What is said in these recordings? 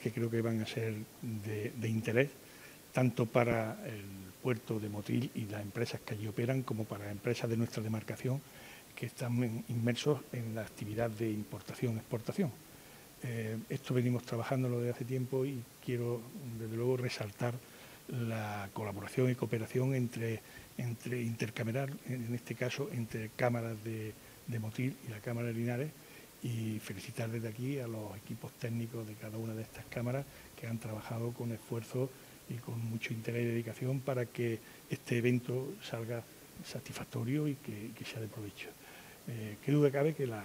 que creo que van a ser de, interés tanto para el puerto de Motril y las empresas que allí operan como para empresas de nuestra demarcación que están inmersos en la actividad de importación-exportación. Eh, esto venimos trabajándolo desde hace tiempo y quiero, desde luego, resaltar la colaboración y cooperación entre, entre intercameral, en este caso, entre cámaras de, de Motil y la Cámara de Linares, y felicitar desde aquí a los equipos técnicos de cada una de estas cámaras que han trabajado con esfuerzo y con mucho interés y dedicación para que este evento salga satisfactorio y que, sea de provecho. Eh, qué duda cabe que la,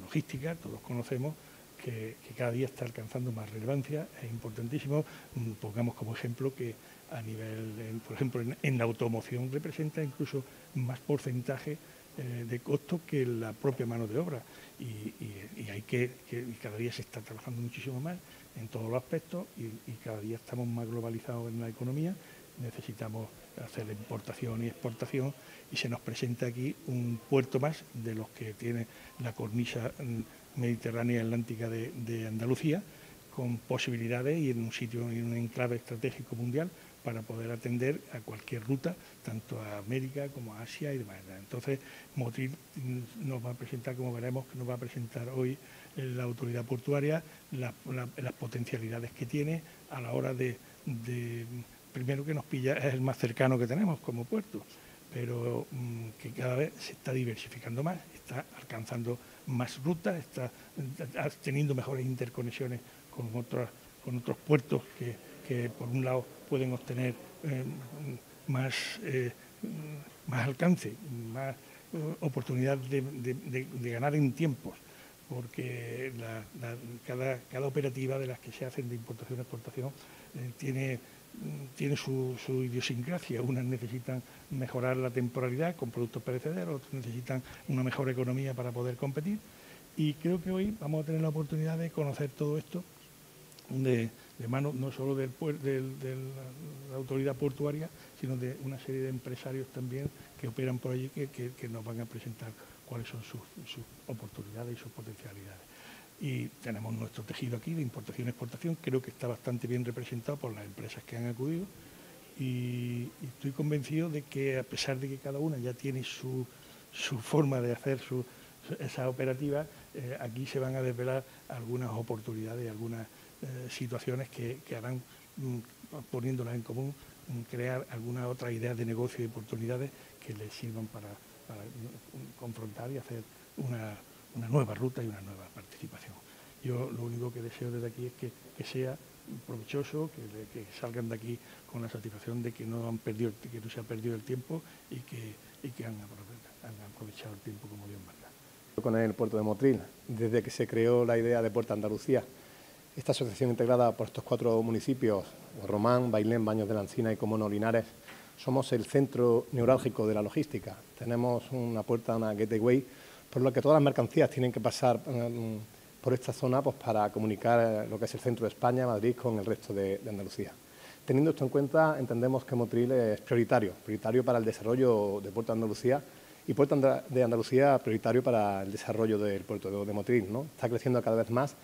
logística, todos conocemos, que, cada día está alcanzando más relevancia, es importantísimo. Mm, pongamos como ejemplo que a nivel, por ejemplo, en, la automoción representa incluso más porcentaje eh, de costo que la propia mano de obra. Y, hay que, cada día se está trabajando muchísimo más en todos los aspectos y, cada día estamos más globalizados en la economía, necesitamos hacer importación y exportación y se nos presenta aquí un puerto más de los que tiene la cornisa mm, mediterránea y atlántica de Andalucía, con posibilidades y en un sitio, en un enclave estratégico mundial para poder atender a cualquier ruta, tanto a América como a Asia y demás. Entonces, Motril nos va a presentar, como veremos, que nos va a presentar hoy la autoridad portuaria, las potencialidades que tiene a la hora de, primero que nos pilla, es el más cercano que tenemos como puerto, pero mm, que cada vez se está diversificando más, está alcanzando más rutas, está teniendo mejores interconexiones con otros, con otros puertos que, que por un lado pueden obtener eh, más, eh, más alcance, más eh, oportunidad de, ganar en tiempos, porque cada, cada, operativa de las que se hacen de importación y exportación tiene, tiene su, su, idiosincrasia. Unas necesitan mejorar la temporalidad con productos perecederos, otras necesitan una mejor economía para poder competir. Y creo que hoy vamos a tener la oportunidad de conocer todo esto de, de mano no solo de la autoridad portuaria, sino de una serie de empresarios también que operan por allí que, nos van a presentar cuáles son sus, oportunidades y sus potencialidades. Y tenemos nuestro tejido aquí de importación y exportación, creo que está bastante bien representado por las empresas que han acudido y, estoy convencido de que a pesar de que cada una ya tiene su, forma de hacer su, esa operativa, eh, aquí se van a desvelar algunas oportunidades y algunas eh, situaciones que, harán, mm, poniéndolas en común, mm, crear alguna otra idea de negocio y oportunidades que les sirvan para, mm, confrontar y hacer una, nueva ruta y una nueva participación. Yo lo único que deseo desde aquí es que, sea provechoso, que, salgan de aquí con la satisfacción de que no han perdido, que no se ha perdido el tiempo y que, que han, aprovechado el tiempo como Dios manda. Con el puerto de Motril, desde que se creó la idea de Puerto Andalucía, esta asociación integrada por estos cuatro municipios, Román, Bailén, Baños de la Encina y Comono Linares, somos el centro neurálgico de la logística. Tenemos una puerta, una gateway, por lo que todas las mercancías tienen que pasar mm, por esta zona pues, para comunicar lo que es el centro de España, Madrid, con el resto de, Andalucía. Teniendo esto en cuenta, entendemos que Motril es prioritario, prioritario para el desarrollo de Puerto de Andalucía y Puerto de Andalucía prioritario para el desarrollo del puerto de, Motril. ¿no? Está creciendo cada vez más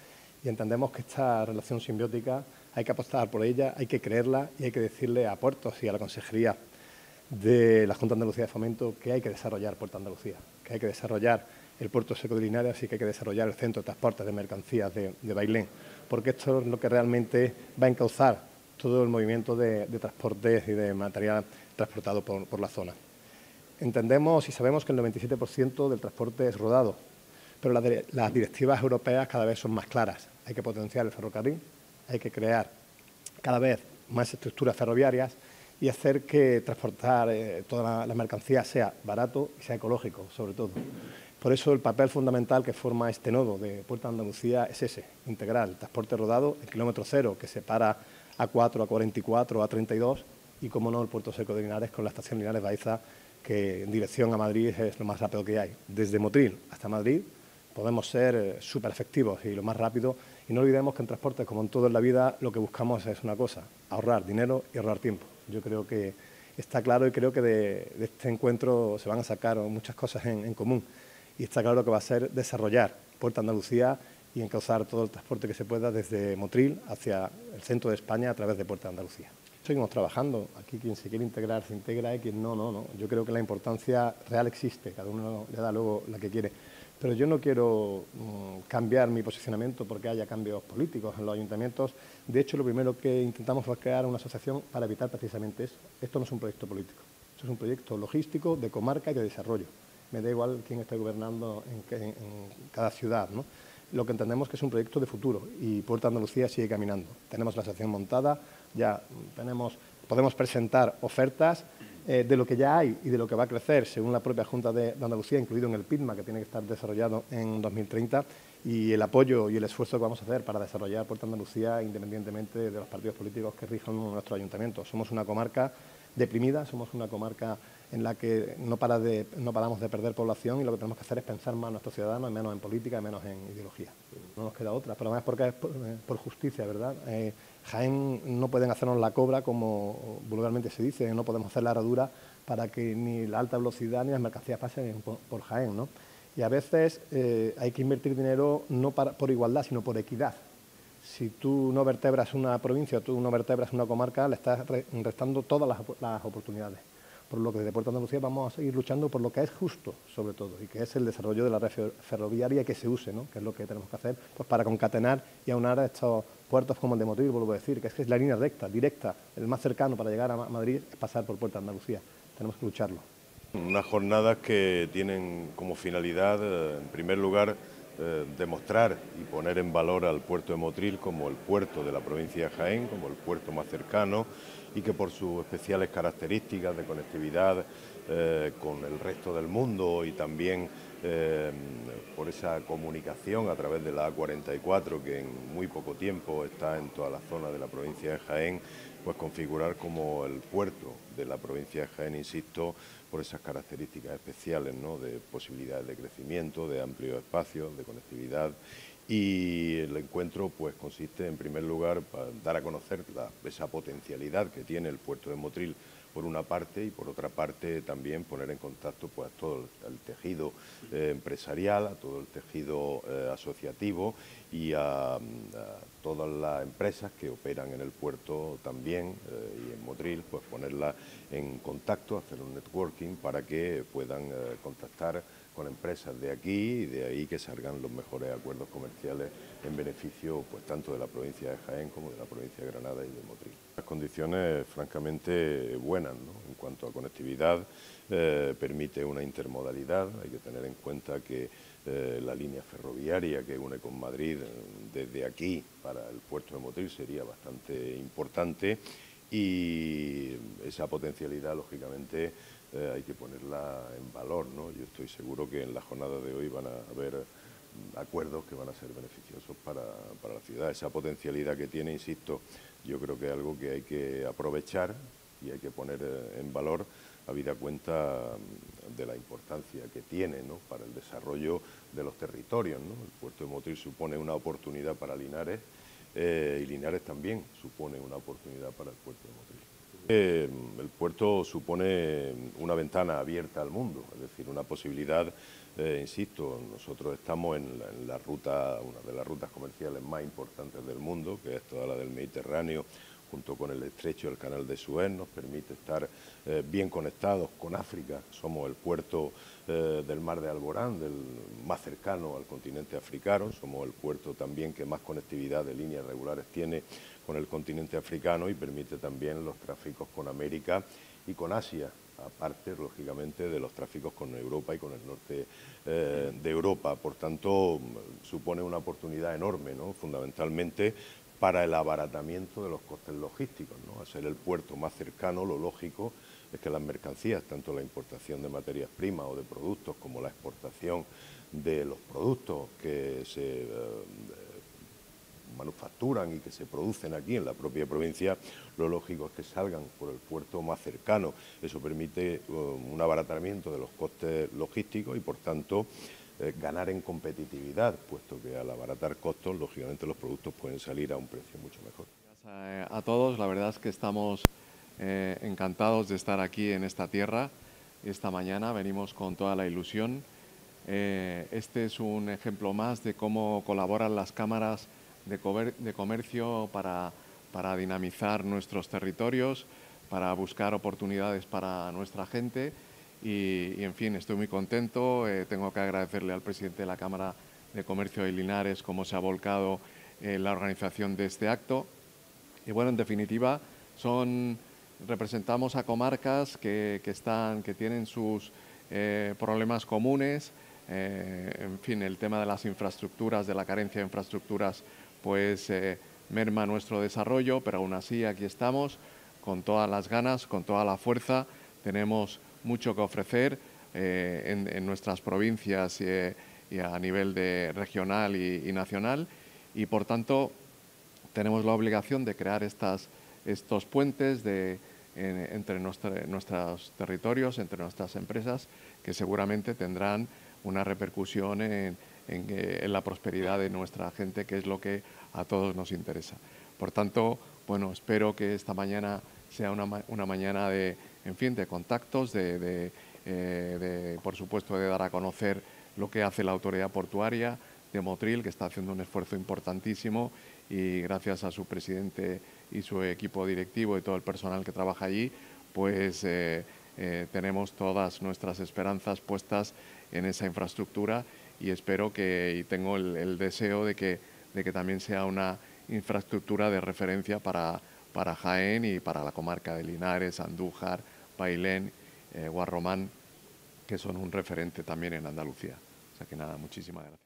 y entendemos que esta relación simbiótica hay que apostar por ella, hay que creerla y hay que decirle a Puertos y a la Consejería de la Junta de Andalucía de Fomento que hay que desarrollar Puerto Andalucía, que hay que desarrollar el puerto seco de Linares y que hay que desarrollar el centro de transporte de mercancías de, Bailén, porque esto es lo que realmente va a encauzar todo el movimiento de, transportes y de material transportado por, por la zona. Entendemos y sabemos que el 97% del transporte es rodado, pero las directivas europeas cada vez son más claras hay que potenciar el ferrocarril, hay que crear cada vez más estructuras ferroviarias y hacer que transportar eh, toda la, mercancía sea barato y sea ecológico, sobre todo. Por eso el papel fundamental que forma este nodo de Puerta de Andalucía es ese, integral, transporte rodado, el kilómetro cero que separa A4, A44, A32 y, como no, el puerto seco de Linares con la estación Linares Baiza, que en dirección a Madrid es lo más rápido que hay. Desde Motril hasta Madrid podemos ser eh, súper efectivos y lo más rápido y no olvidemos que en transporte, como en todo en la vida, lo que buscamos es una cosa, ahorrar dinero y ahorrar tiempo. Yo creo que está claro y creo que de, este encuentro se van a sacar muchas cosas en, común. Y está claro que va a ser desarrollar Puerta Andalucía y encauzar todo el transporte que se pueda desde Motril hacia el centro de España a través de Puerta Andalucía. Seguimos trabajando, aquí quien se quiere integrar se integra y quien no, no, no. Yo creo que la importancia real existe, cada uno le da luego la que quiere. Pero yo no quiero mm, cambiar mi posicionamiento porque haya cambios políticos en los ayuntamientos. De hecho, lo primero que intentamos fue crear una asociación para evitar precisamente eso. Esto no es un proyecto político, esto es un proyecto logístico de comarca y de desarrollo. Me da igual quién esté gobernando en, cada ciudad. Lo que entendemos que es un proyecto de futuro y Puerto Andalucía sigue caminando. Tenemos la asociación montada, ya tenemos, podemos presentar ofertas eh, de lo que ya hay y de lo que va a crecer según la propia Junta de, Andalucía, incluido en el PIDMA, que tiene que estar desarrollado en 2030, y el apoyo y el esfuerzo que vamos a hacer para desarrollar Puerto Andalucía independientemente de los partidos políticos que rijan nuestro ayuntamiento. Somos una comarca deprimida, somos una comarca en la que no, paramos de perder población y lo que tenemos que hacer es pensar más en nuestros ciudadanos, menos en política, menos en ideología. No nos queda otra, pero además porque es por, eh, justicia, ¿verdad? Eh, Jaén no pueden hacernos la cobra, como vulgarmente se dice, no podemos hacer la herradura para que ni la alta velocidad ni las mercancías pasen por, Jaén. ¿no? Y a veces eh, hay que invertir dinero no por igualdad, sino por equidad. Si tú no vertebras una provincia, tú no vertebras una comarca, le estás restando todas las oportunidades por lo que desde Puerto Andalucía vamos a seguir luchando por lo que es justo, sobre todo, y que es el desarrollo de la red ferroviaria que se use, ¿no? que es lo que tenemos que hacer pues para concatenar y aunar a estos puertos como el de Motril, vuelvo a decir, que es que es la línea recta, directa, el más cercano para llegar a Madrid es pasar por Puerto Andalucía. Tenemos que lucharlo. Unas jornadas que tienen como finalidad, eh, en primer lugar, eh, demostrar y poner en valor al puerto de Motril como el puerto de la provincia de Jaén, como el puerto más cercano y que por sus especiales características de conectividad eh, con el resto del mundo y también eh, por esa comunicación a través de la A44 que en muy poco tiempo está en toda la zona de la provincia de Jaén, pues configurar como el puerto de la provincia de Jaén, insisto, por esas características especiales ¿no? de posibilidades de crecimiento, de amplio espacio, de conectividad y el encuentro pues consiste en primer lugar para dar a conocer esa potencialidad que tiene el puerto de Motril por una parte y por otra parte también poner en contacto pues todo el, tejido eh, empresarial, a todo el tejido eh, asociativo y a, todas las empresas que operan en el puerto también eh, y en Motril, pues ponerla en contacto, hacer un networking para que puedan contactar con empresas de aquí y de ahí que salgan los mejores acuerdos comerciales en beneficio pues tanto de la provincia de Jaén como de la provincia de Granada y de Motril. Las condiciones francamente buenas en cuanto a conectividad, eh, permite una intermodalidad, hay que tener en cuenta que eh, la línea ferroviaria que une con Madrid eh, desde aquí para el puerto de Motril sería bastante importante y esa potencialidad lógicamente eh, hay que ponerla en valor. ¿no? Yo estoy seguro que en la jornada de hoy van a haber acuerdos que van a ser beneficiosos para, la ciudad. Esa potencialidad que tiene, insisto, yo creo que es algo que hay que aprovechar y hay que poner eh, en valor habida cuenta mm, de la importancia que tiene para el desarrollo de los territorios. El puerto de Motril supone una oportunidad para Linares eh, y Linares también supone una oportunidad para el puerto de Motril. Eh, el puerto supone una ventana abierta al mundo, es decir, una posibilidad, eh, insisto, nosotros estamos en la, ruta, una de las rutas comerciales más importantes del mundo, que es toda la del Mediterráneo, junto con el estrecho del canal de Suez, nos permite estar eh, bien conectados con África. Somos el puerto del mar de Alborán, del más cercano al continente africano. Somos el puerto también que más conectividad de líneas regulares tiene con el continente africano y permite también los tráficos con América y con Asia, aparte, lógicamente, de los tráficos con Europa y con el norte eh, de Europa. Por tanto, supone una oportunidad enorme, ¿no? fundamentalmente para el abaratamiento de los costes logísticos. ¿no? Al ser el puerto más cercano, lo lógico es que las mercancías, tanto la importación de materias primas o de productos como la exportación de los productos que se eh, manufacturan y que se producen aquí en la propia provincia, lo lógico es que salgan por el puerto más cercano. Eso permite um, un abaratamiento de los costes logísticos y, por tanto, eh, ganar en competitividad, puesto que al abaratar costos, lógicamente los productos pueden salir a un precio mucho mejor. Gracias a todos, la verdad es que estamos eh, encantados de estar aquí en esta tierra. Esta mañana venimos con toda la ilusión Eh, este es un ejemplo más de cómo colaboran las cámaras de, comercio para, para dinamizar nuestros territorios, para buscar oportunidades para nuestra gente y, en fin, estoy muy contento. Eh, tengo que agradecerle al presidente de la Cámara de Comercio de Linares cómo se ha volcado en la organización de este acto. Y bueno, en definitiva, son, representamos a comarcas que, están, que tienen sus eh, problemas comunes. Eh, en fin, el tema de las infraestructuras, de la carencia de infraestructuras, pues merma nuestro desarrollo, pero aún así aquí estamos con todas las ganas, con toda la fuerza. Tenemos mucho que ofrecer eh, en, nuestras provincias y, a nivel de regional y, nacional y por tanto tenemos la obligación de crear estas, estos puentes de, entre nuestros territorios, entre nuestras empresas, que seguramente tendrán una repercusión en, en, la prosperidad de nuestra gente, que es lo que a todos nos interesa. Por tanto, bueno, espero que esta mañana sea una, una mañana de, en fin, de contactos, eh, de, por supuesto, de dar a conocer lo que hace la autoridad portuaria de Motril, que está haciendo un esfuerzo importantísimo y gracias a su presidente y su equipo directivo y todo el personal que trabaja allí, pues eh, eh, tenemos todas nuestras esperanzas puestas en esa infraestructura y espero que, y tengo el, deseo de que, de que también sea una infraestructura de referencia para, para Jaén y para la comarca de Linares, Andújar, Bailén, eh, Guarromán, que son un referente también en Andalucía. O sea que nada, muchísimas gracias.